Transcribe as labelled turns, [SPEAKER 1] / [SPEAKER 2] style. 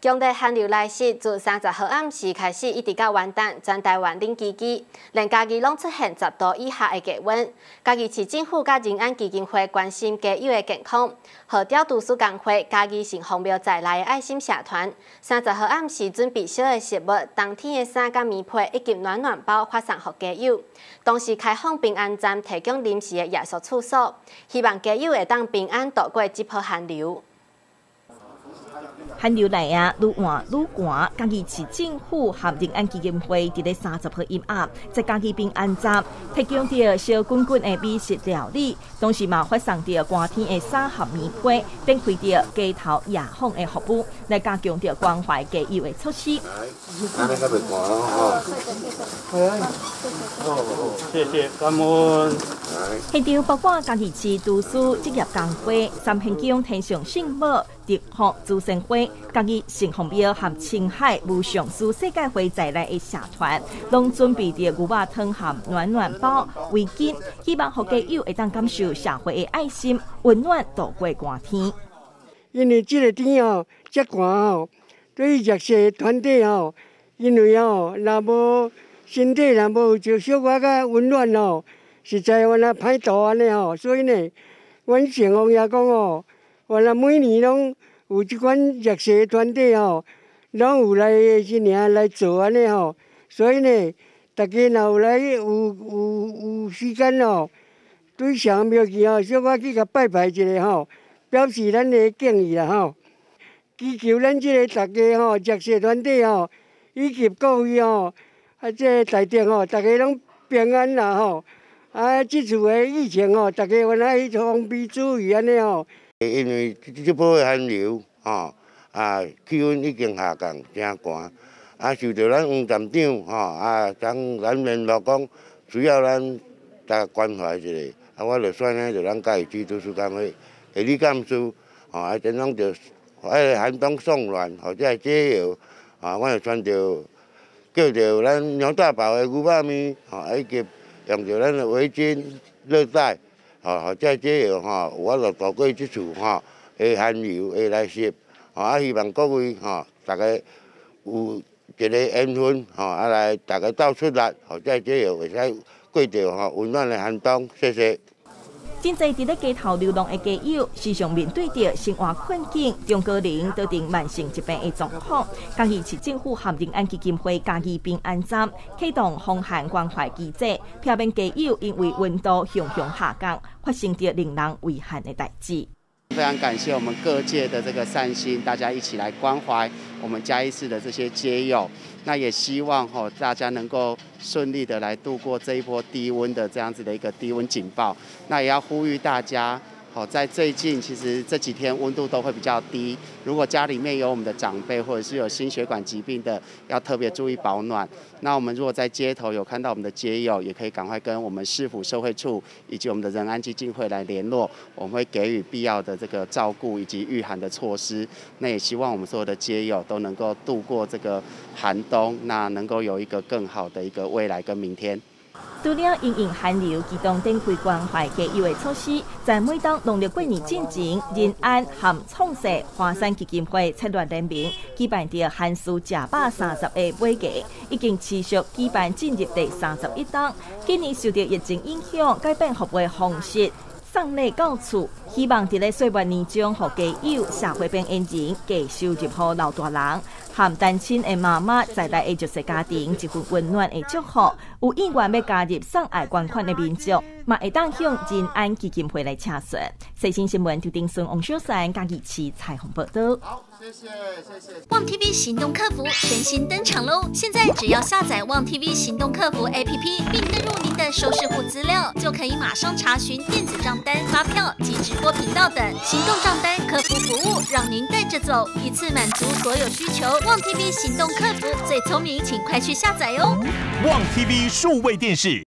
[SPEAKER 1] 强烈寒流来袭，自三十号暗时开始，一直到元旦，全台湾冷基基，连家己拢出现十度以下的低温。家己市政府甲仁安基金会关心家友的健康，和调图书工会家己是红庙在内的爱心社团。三十号暗时准备小的食物，冬天的衫甲棉被以及暖暖包发送给家友，同时开放平安站提供临时的夜宿处所，希望家友会当平安度过这波寒流。
[SPEAKER 2] 寒流来啊，愈换愈寒。家己市政府和仁安基金会伫咧三十号阴暗，在家己边安站，提供着小滚滚的美食料理，同时嘛发送着寒天的衫和棉被，展开着街头夜访的服务，来加强着关怀给予的措施。
[SPEAKER 3] 安尼较袂寒咯，吼。
[SPEAKER 4] 谢谢，感恩。
[SPEAKER 2] 现场包括家己市读书职业工会、三片江天上圣母。德福朱生辉，家己新红标和青海无上书世界会在内的社团，拢准备着牛肉汤和暖暖包、围巾，希望好家友会当感受社会的爱心，温暖度过寒天。
[SPEAKER 5] 因为这个天哦，遮寒哦，对于弱势团体哦，因为哦，若无身体若无就小可较温暖哦，实在我那歹度安尼哦，所以呢，阮城隍爷讲哦。原来每年拢有即款弱势团体吼，拢有来即年来做安尼吼，所以呢，大家若有来有有有时间吼，对上庙去吼，小可去甲拜拜一下吼，表示咱的敬意啦吼。祈求咱即个大家吼弱势团体吼，以及各位吼，啊即个大众吼，大家拢平安啦吼。啊，即次的疫情吼，大家原来防备注意安尼吼。
[SPEAKER 3] 因为这波寒流，吼啊，气温已经下降，真寒。啊，受到咱黄站长，吼啊，咱咱联络讲，需要咱大家关怀一下。啊，我就选呢，就咱家己图书工会的李干事，吼啊，真拢着，迄个寒冬送暖，或者系解药，啊，我就选着叫着咱牛大宝的牛肉面，吼，以及用着咱的围巾、热带。吼，即即个吼，我著度过即次吼，下寒流下来袭，吼啊，希望各位吼，大家有一个缘分吼，啊来大家到出力，或者即个会使过着吼温暖的寒冬，谢谢。
[SPEAKER 2] 真侪伫咧街头流浪的街友，时常面对着生活困境、中高龄得定慢性疾病的状况。家己市政府和仁安基金会家己平安站启动防寒关怀机制，避免街友因为温度向向下降，发生着令人遗憾的代志。
[SPEAKER 6] 非常感谢我们各界的这个善心，大家一起来关怀我们嘉义市的这些街友。那也希望吼大家能够顺利的来度过这一波低温的这样子的一个低温警报。那也要呼吁大家。好，在最近其实这几天温度都会比较低。如果家里面有我们的长辈或者是有心血管疾病的，要特别注意保暖。那我们如果在街头有看到我们的街友，也可以赶快跟我们市府社会处以及我们的仁安基金会来联络，我们会给予必要的这个照顾以及御寒的措施。那也希望我们所有的街友都能够度过这个寒冬，那能够有一个更好的一个未来跟明天。
[SPEAKER 2] 除了因应寒流，机动展开关怀给予的措施，在每当农历过年之前，仁安含创社华山基金会策略联名举办着寒暑假百三十个杯计，已经持续举办进入第三十一档。今年受到疫情影响，改变服务方式。送礼到厝，希望伫咧岁末年终，互家友社会变安静，给收入好老大人，含单亲的妈妈在来的就是家庭一份温暖的祝福。有意愿要加入送爱捐款的民众，嘛会当向仁安基金会来查询。最新新闻，就丁顺王小山加一起彩虹报道。
[SPEAKER 7] 谢谢谢谢。旺 TV 行动客服全新登场喽！现在只要下载旺 TV 行动客服 APP，并登入在收视户资料，就可以马上查询电子账单、发票及直播频道等行动账单客服服务，让您带着走，一次满足所有需求。旺 TV 行动客服最聪明，请快去下载哦！
[SPEAKER 8] 旺 TV 数位电视。